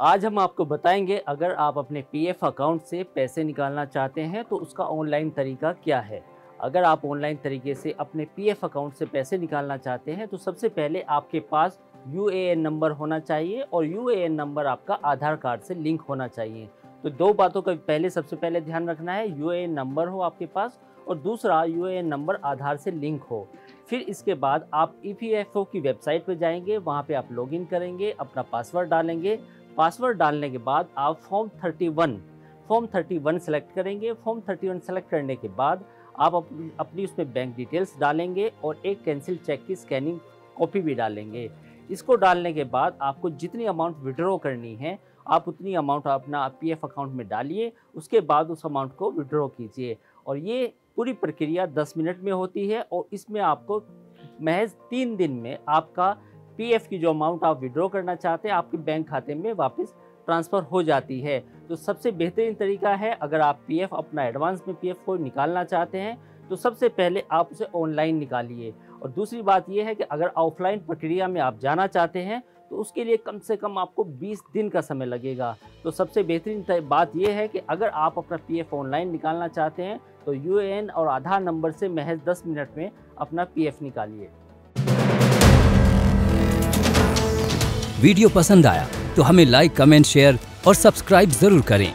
आज हम आपको बताएँगे, अगर आप अपने पीएफ अकाउंट से पैसे निकालना चाहते हैं तो उसका ऑनलाइन तरीका क्या है? अगर आप ऑनलाइन तरीके से अपने पीएफ अकाउंट से पैसे निकालना चाहते हैं तो सबसे पहले आपके पास यू नंबर होना चाहिए और यू नंबर आपका आधार कार्ड से लिंक होना चाहिए। तो दो बातों का पहले, सबसे पहले ध्यान रखना है यूएएन नंबर हो आपके पास और दूसरा यूएएन नंबर आधार से लिंक हो। फिर इसके बाद आप ईपीएफओ की वेबसाइट पर जाएँगे, वहाँ पर आप लॉगिन करेंगे, अपना पासवर्ड डालेंगे पासवर्ड डालने के बाद आप फॉर्म 31 फॉर्म 31 सेलेक्ट करेंगे। फॉर्म 31 सेलेक्ट करने के बाद आप अपनी उसमें बैंक डिटेल्स डालेंगे और एक कैंसिल चेक की स्कैनिंग कॉपी भी डालेंगे। इसको डालने के बाद आपको जितनी अमाउंट विड्रॉ करनी है, आप उतनी अमाउंट अपना पी एफ़ अकाउंट में डालिए, उसके बाद उस अमाउंट को विड्रॉ कीजिए। और ये पूरी प्रक्रिया 10 मिनट में होती है और इसमें आपको महज तीन दिन में आपका पीएफ की जो अमाउंट आप विड्रॉ करना चाहते हैं, आपके बैंक खाते में वापस ट्रांसफ़र हो जाती है। तो सबसे बेहतरीन तरीका है, अगर आप पीएफ अपना एडवांस में पीएफ को निकालना चाहते हैं तो सबसे पहले आप उसे ऑनलाइन निकालिए। और दूसरी बात यह है कि अगर ऑफलाइन प्रक्रिया में आप जाना चाहते हैं तो उसके लिए कम से कम आपको 20 दिन का समय लगेगा। तो सबसे बेहतरीन बात यह है कि अगर आप अपना पीएफ ऑनलाइन निकालना चाहते हैं तो यूएएन और आधार नंबर से महज 10 मिनट में अपना पीएफ निकालिए। वीडियो पसंद आया तो हमें लाइक कमेंट शेयर और सब्सक्राइब ज़रूर करें।